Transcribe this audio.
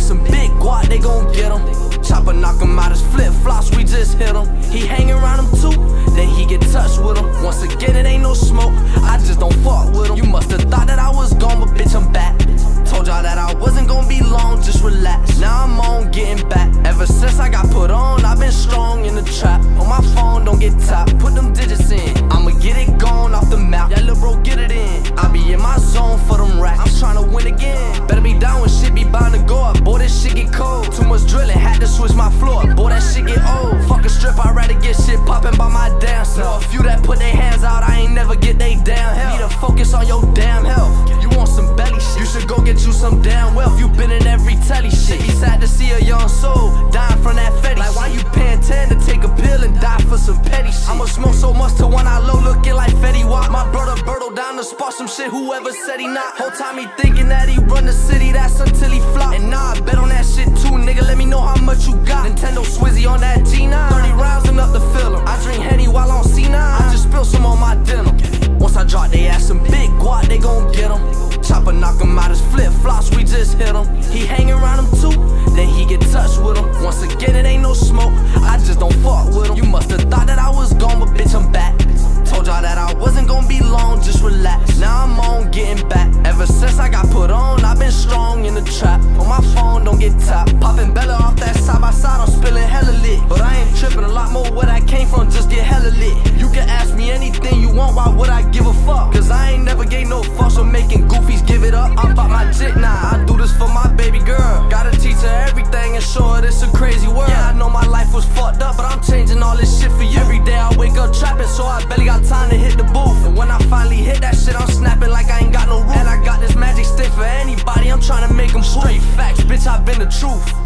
got some big guap, they gon' get him. Chopper knock him out his flip flops, we just hit him. He hang around him too, then he get touched with him. Once again, it ain't no smoke, I just don't fuck with him. You musta thought that I was gone, but bitch, I'm back. Told y'all that I wasn't gonna be long, just relax. Now I'm on getting back. Ever since I got put on, I've been strong in the trap. On my phone, don't get top, put them digits in. I'm Know a few that put their hands out, I ain't never get they damn help. Need to focus on your damn health. You want some belly shit? You should go get you some damn wealth. You been in every telly shit. Be sad to see a young soul dying from that fetty Like, why you paying 10 to take a pill and die for some petty shit? I'ma smoke so much to when I low looking like Fetty Wap. My brother Birdo down to spot some shit, whoever said he not. Whole time he thinking that he run the city, that's until he flop. And nah, I bet on that shit too, nigga. Let me know how much you got. Nintendo Swizzy on that knock him out his flip flops, we just hit him. He hang around him too, then he get touched with him. Once again, it ain't no smoke, I just don't fuck with him. You must have thought that I was gone, but bitch, I'm back. Told y'all that I wasn't gonna be long, just relax. Now I'm on getting back. Ever since I got put on, I've been strong in the trap. On my phone, don't get tapped. Popping Bella off that side by side, I'm spilling hella lit. But I ain't tripping, a lot more where I came from, just get hella lit. You can ask me anything you want, why would I give a fuck? Cause I ain't never gave no fuss up. I'm about my jit now, I do this for my baby girl. Gotta teach her everything and show her this a crazy world. Yeah, I know my life was fucked up, but I'm changing all this shit for you. Every day I wake up trapping, so I barely got time to hit the booth. And when I finally hit that shit, I'm snapping like I ain't got no roof. And I got this magic stick for anybody, I'm trying to make them straight facts, bitch, I've been the truth.